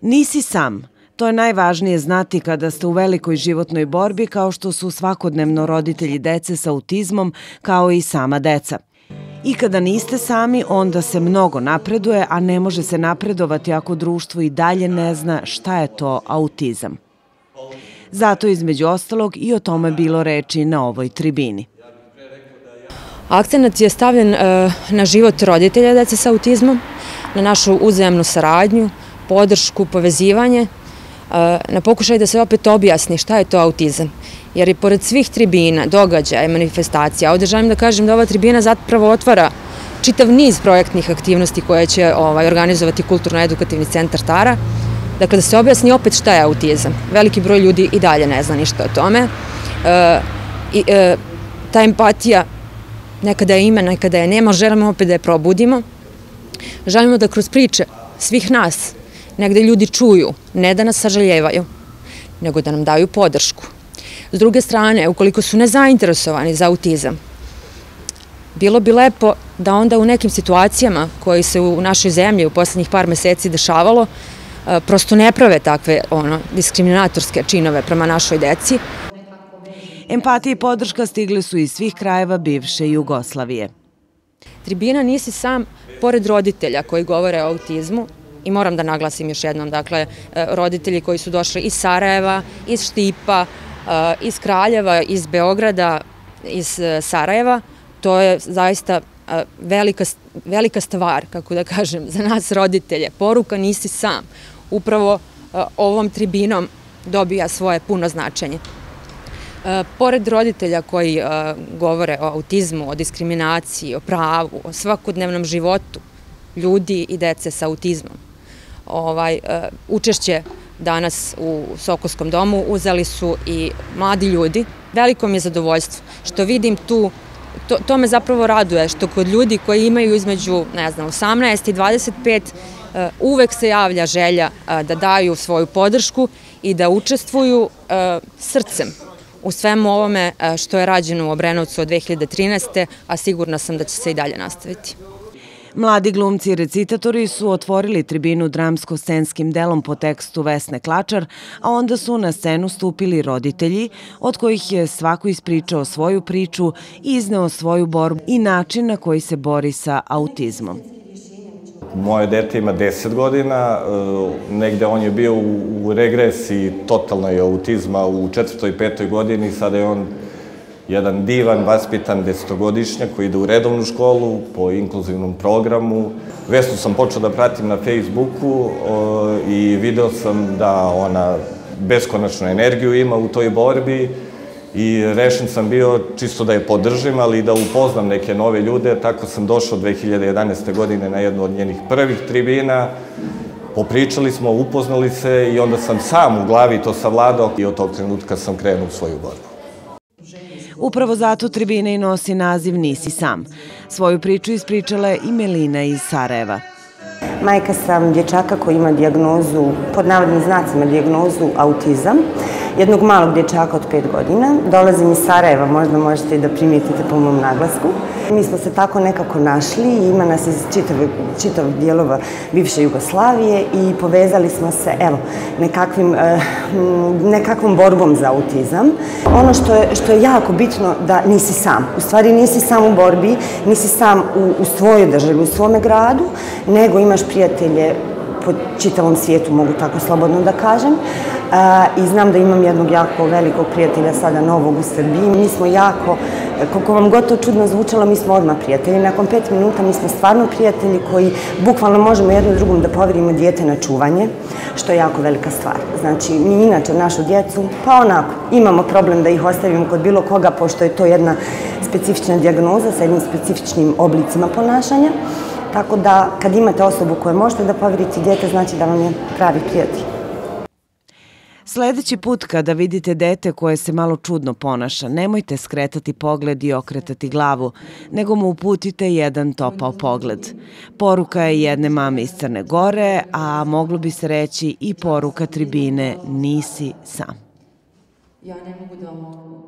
Nisi sam. To je najvažnije znati kada ste u velikoj životnoj borbi kao što su svakodnevno roditelji dece sa autizmom kao i sama deca. I kada niste sami, onda se mnogo napreduje, a ne može se napredovati ako društvo i dalje ne zna šta je to autizam. Zato između ostalog i o tome bilo reči na ovoj tribini. Akcenat je stavljen e, na život roditelja dece sa autizmom, na našu uzajemnu saradnju, podršku, povezivanje, e, na pokušaj da se opet objasni šta je to autizam. Jer i pored svih tribina, događaja i manifestacija, ovde želim da kažem da ova tribina zapravo otvara čitav niz projektnih aktivnosti koje će ovaj, organizovati Kulturno-edukativni centar Tara, Dakle, da se objasni opet šta je autizam. Veliki broj ljudi i dalje ne zna ništa o tome. E, e, ta empatija nekada je ime, nekada je nema, želimo opet da je probudimo. Želimo da kroz priče svih nas negde ljudi čuju, ne da nas sažaljevaju, nego da nam daju podršku. S druge strane, ukoliko su nezainteresovani za autizam, bilo bi lepo da onda u nekim situacijama koji se u našoj zemlji u poslednjih par meseci dešavalo, e, prosto ne prave takve ono, diskriminatorske činove prema našoj deci. Empatija i podrška stigli su iz svih krajeva bivše Jugoslavije. Tribina nisi sam, pored roditelja koji govore o autizmu, i moram da naglasim još jednom, dakle, e, roditelji koji su došli iz Sarajeva, iz Štipa, e, iz Kraljeva, iz Beograda, iz e, Sarajeva, to je zaista velika, velika stvar, kako da kažem, za nas roditelje. Poruka nisi sam. Upravo ovom tribinom dobija svoje puno značenje. Pored roditelja koji govore o autizmu, o diskriminaciji, o pravu, o svakodnevnom životu ljudi i dece sa autizmom, ovaj, učešće danas u Sokoskom domu uzeli su i mladi ljudi. Veliko mi je zadovoljstvo što vidim tu To, to me zapravo raduje, što kod ljudi koji imaju između, ne znam, 18 i 25, uvek se javlja želja da daju svoju podršku i da učestvuju srcem u svemu ovome što je rađeno u Obrenovcu od 2013. a sigurna sam da će se i dalje nastaviti. Mladi glumci i recitatori su otvorili tribinu dramsko-scenskim delom po tekstu Vesne Klačar, a onda su na scenu stupili roditelji, od kojih je svako ispričao svoju priču izneo svoju borbu i način na koji se bori sa autizmom. Moje dete ima 10 godina, e, negde on je bio u regresiji totalnoj autizma u četvrtoj i petoj godini, sada je on jedan divan, vaspitan desetogodišnjak koji ide u redovnu školu po inkluzivnom programu. Vesnu sam počeo da pratim na Facebooku i video sam da ona beskonačnu energiju ima u toj borbi i rešen sam bio čisto da je podržim, ali i da upoznam neke nove ljude. Tako sam došao 2011. godine na jednu od njenih prvih tribina. Popričali smo, upoznali se i onda sam sam u glavi to savladao i od tog trenutka sam krenuo u svoju borbu. Upravo zato tribina i nosi naziv Nisi sam. Svoju priču ispričala je i Melina iz Sarajeva. Majka sam dječaka koji ima dijagnozu, pod navodnim znacima dijagnozu autizam, jednog malog dječaka od pet godina. Dolazim iz Sarajeva, možda možete i da primijetite po mom naglasku. Mi smo se tako nekako našli ima nas iz čitavog, čitavog dijelova bivše Jugoslavije i povezali smo se, evo, nekakvim, eh, nekakvom borbom za autizam. Ono što je, što je jako bitno da nisi sam. U stvari nisi sam u borbi, nisi sam u, u svojoj državi, u svome gradu, nego imaš prijatelje po čitavom svijetu, mogu tako slobodno da kažem. I znam da imam jednog jako velikog prijatelja sada novog u Srbiji. Mi smo jako, koliko vam gotovo čudno zvučalo, mi smo odmah prijatelji. Nakon pet minuta mi smo stvarno prijatelji koji bukvalno možemo jedno drugom da poverimo dijete na čuvanje, što je jako velika stvar. Znači, mi inače našu djecu, pa onako, imamo problem da ih ostavimo kod bilo koga, pošto je to jedna specifična diagnoza sa jednim specifičnim oblicima ponašanja. Tako da, kad imate osobu koju možete da poverite djete, znači da vam je pravi prijatelj. Sledeći put kada vidite dete koje se malo čudno ponaša, nemojte skretati pogled i okretati glavu, nego mu uputite jedan topao pogled. Poruka je jedne mame iz Crne Gore, a moglo bi se reći i poruka tribine Nisi sam. Ja ne mogu da mogu